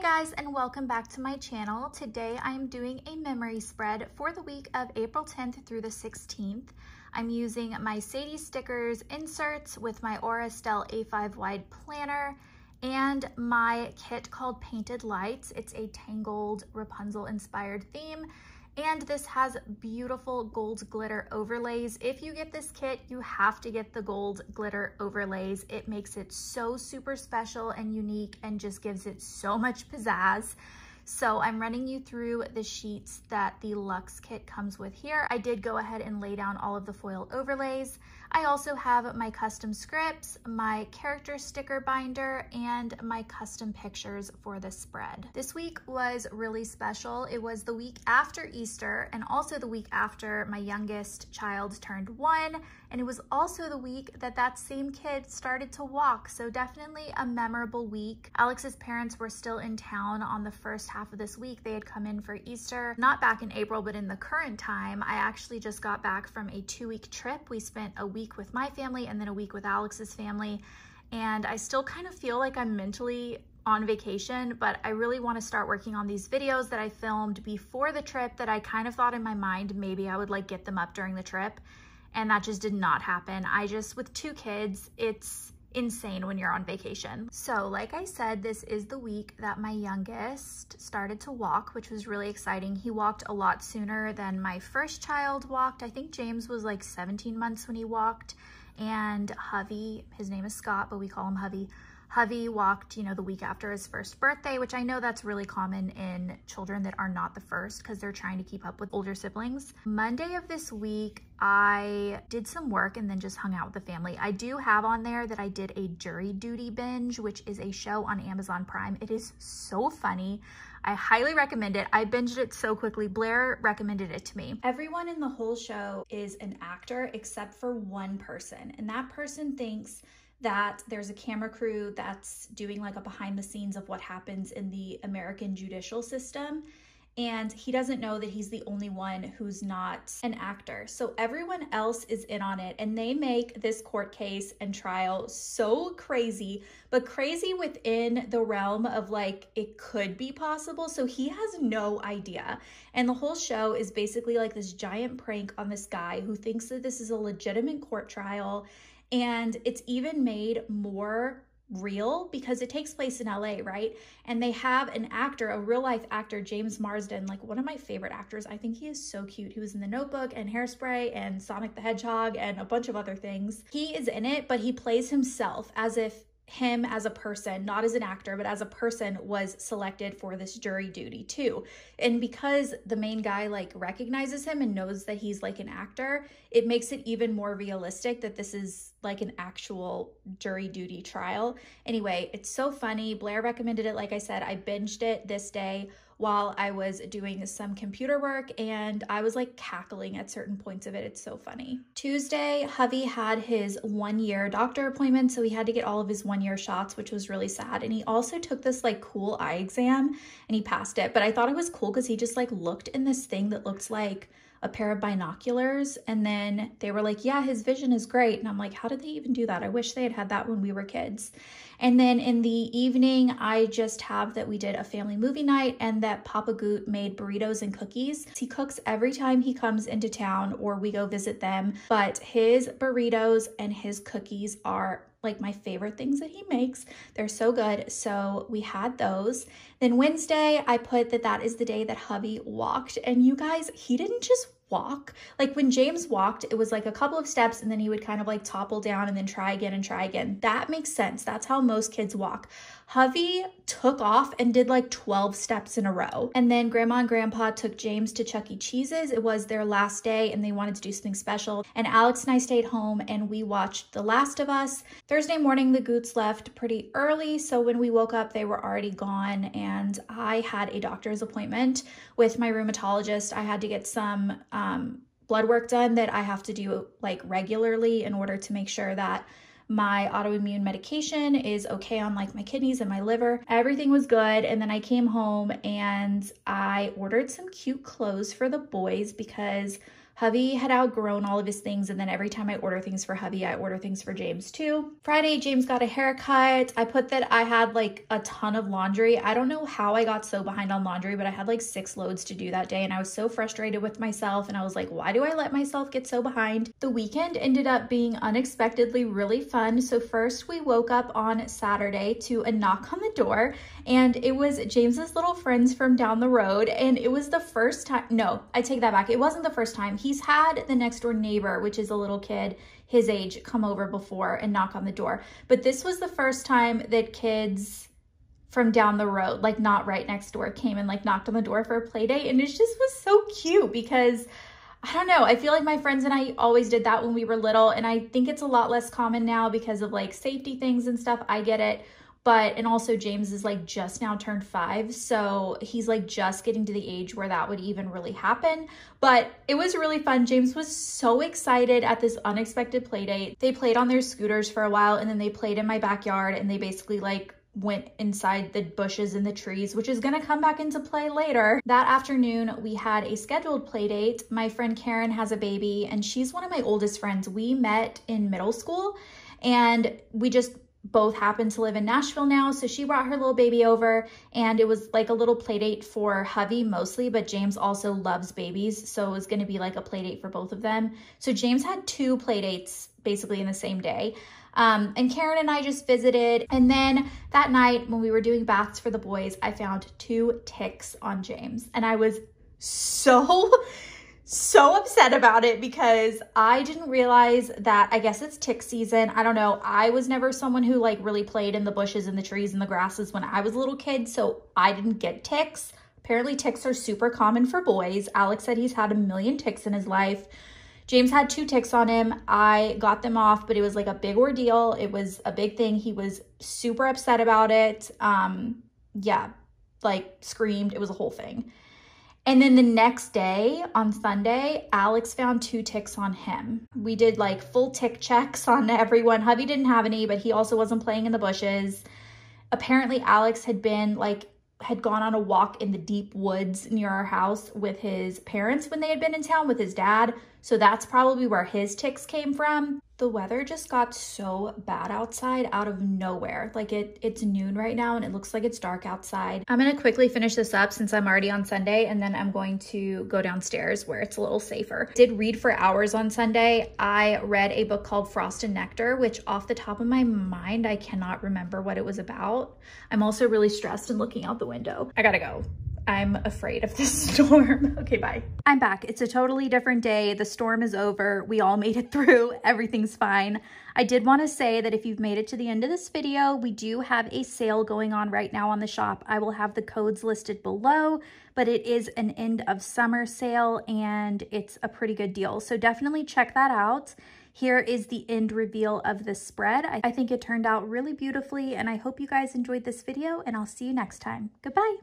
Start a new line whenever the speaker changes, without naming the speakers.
guys and welcome back to my channel. Today I am doing a memory spread for the week of April 10th through the 16th. I'm using my Sadie Stickers inserts with my Aurastelle A5 wide planner and my kit called Painted Lights. It's a Tangled Rapunzel inspired theme and this has beautiful gold glitter overlays. If you get this kit, you have to get the gold glitter overlays. It makes it so super special and unique and just gives it so much pizzazz. So I'm running you through the sheets that the Luxe kit comes with here. I did go ahead and lay down all of the foil overlays. I also have my custom scripts, my character sticker binder, and my custom pictures for the spread. This week was really special. It was the week after Easter and also the week after my youngest child turned one. And it was also the week that that same kid started to walk. So definitely a memorable week. Alex's parents were still in town on the first half of this week. They had come in for Easter, not back in April, but in the current time. I actually just got back from a two week trip. We spent a week week with my family and then a week with Alex's family. And I still kind of feel like I'm mentally on vacation, but I really want to start working on these videos that I filmed before the trip that I kind of thought in my mind maybe I would like get them up during the trip. And that just did not happen. I just, with two kids, it's insane when you're on vacation. So like I said, this is the week that my youngest started to walk, which was really exciting. He walked a lot sooner than my first child walked. I think James was like 17 months when he walked and Hovey, his name is Scott, but we call him Hovey, Hovey walked, you know, the week after his first birthday, which I know that's really common in children that are not the first because they're trying to keep up with older siblings. Monday of this week, I did some work and then just hung out with the family. I do have on there that I did a jury duty binge, which is a show on Amazon Prime. It is so funny. I highly recommend it. I binged it so quickly. Blair recommended it to me. Everyone in the whole show is an actor except for one person, and that person thinks that there's a camera crew that's doing like a behind the scenes of what happens in the American judicial system. And he doesn't know that he's the only one who's not an actor. So everyone else is in on it. And they make this court case and trial so crazy, but crazy within the realm of like it could be possible. So he has no idea. And the whole show is basically like this giant prank on this guy who thinks that this is a legitimate court trial and it's even made more real because it takes place in LA, right? And they have an actor, a real life actor, James Marsden, like one of my favorite actors. I think he is so cute. He was in The Notebook and Hairspray and Sonic the Hedgehog and a bunch of other things. He is in it, but he plays himself as if him as a person, not as an actor, but as a person was selected for this jury duty too. And because the main guy like recognizes him and knows that he's like an actor, it makes it even more realistic that this is like an actual jury duty trial. Anyway, it's so funny. Blair recommended it. Like I said, I binged it this day while I was doing some computer work and I was like cackling at certain points of it. It's so funny. Tuesday, Hovey had his one year doctor appointment, so he had to get all of his one year shots, which was really sad. And he also took this like cool eye exam and he passed it. But I thought it was cool because he just like looked in this thing that looked like a pair of binoculars and then they were like yeah his vision is great. And i'm like how did they even do that? I wish they had had that when we were kids. And then in the evening i just have that we did a family movie night and that papa goot made burritos and cookies. He cooks every time he comes into town or we go visit them but his burritos and his cookies are like my favorite things that he makes. They're so good. So we had those. Then Wednesday, I put that that is the day that Hovey walked. And you guys, he didn't just walk. Like when James walked, it was like a couple of steps and then he would kind of like topple down and then try again and try again. That makes sense. That's how most kids walk. Hovey took off and did like 12 steps in a row. And then grandma and grandpa took James to Chuck E. Cheese's. It was their last day and they wanted to do something special. And Alex and I stayed home and we watched The Last of Us. Thursday morning, the Goots left pretty early. So when we woke up, they were already gone. And I had a doctor's appointment with my rheumatologist. I had to get some Um, blood work done that I have to do like regularly in order to make sure that my autoimmune medication is okay on like my kidneys and my liver. Everything was good. And then I came home and I ordered some cute clothes for the boys because Hovey had outgrown all of his things, and then every time I order things for Hovey, I order things for James too. Friday, James got a haircut. I put that I had like a ton of laundry. I don't know how I got so behind on laundry, but I had like six loads to do that day, and I was so frustrated with myself. And I was like, why do I let myself get so behind? The weekend ended up being unexpectedly really fun. So, first, we woke up on Saturday to a knock on the door, and it was James's little friends from down the road. And it was the first time, no, I take that back. It wasn't the first time. He he's had the next door neighbor, which is a little kid his age, come over before and knock on the door. But this was the first time that kids from down the road, like not right next door, came and like knocked on the door for a play date. And it just was so cute because I don't know. I feel like my friends and I always did that when we were little. And I think it's a lot less common now because of like safety things and stuff. I get it but and also James is like just now turned 5 so he's like just getting to the age where that would even really happen but it was really fun James was so excited at this unexpected play date they played on their scooters for a while and then they played in my backyard and they basically like went inside the bushes and the trees, which is to come back into play later. That afternoon, we had a scheduled play date. My friend Karen has a baby and she's one of my oldest friends. We met in middle school and we just both happen to live in Nashville now. So she brought her little baby over and it was like a little play date for Hovey mostly, but James also loves babies. So it was going to be like a play date for both of them. So James had two play dates basically in the same day. Um, and Karen and I just visited. And then that night when we were doing baths for the boys, I found two ticks on James and I was so so upset about it because I didn't realize that I guess it's tick season. I don't know. I was never someone who like really played in the bushes and the trees and the grasses when I was a little kid, so I didn't get ticks. Apparently ticks are super common for boys. Alex said he's had a million ticks in his life. James had two ticks on him. I got them off, but it was like a big ordeal. It was a big thing. He was super upset about it. Um, yeah, like screamed. It was a whole thing. And then the next day on Sunday, Alex found two ticks on him. We did like full tick checks on everyone. Hovey didn't have any, but he also wasn't playing in the bushes. Apparently, Alex had been like, had gone on a walk in the deep woods near our house with his parents when they had been in town with his dad. So that's probably where his ticks came from. The weather just got so bad outside out of nowhere. Like it, it's noon right now and it looks like it's dark outside. I'm gonna quickly finish this up since I'm already on Sunday and then I'm going to go downstairs where it's a little safer. Did read for hours on Sunday. I read a book called Frost and Nectar, which off the top of my mind, I cannot remember what it was about. I'm also really stressed and looking out the window. I gotta go. I'm afraid of the storm. okay, bye. I'm back. It's a totally different day. The storm is over. We all made it through. Everything's fine. I did want to say that if you've made it to the end of this video, we do have a sale going on right now on the shop. I will have the codes listed below, but it is an end of summer sale and it's a pretty good deal. So definitely check that out. Here is the end reveal of the spread. I think it turned out really beautifully and I hope you guys enjoyed this video and I'll see you next time. Goodbye.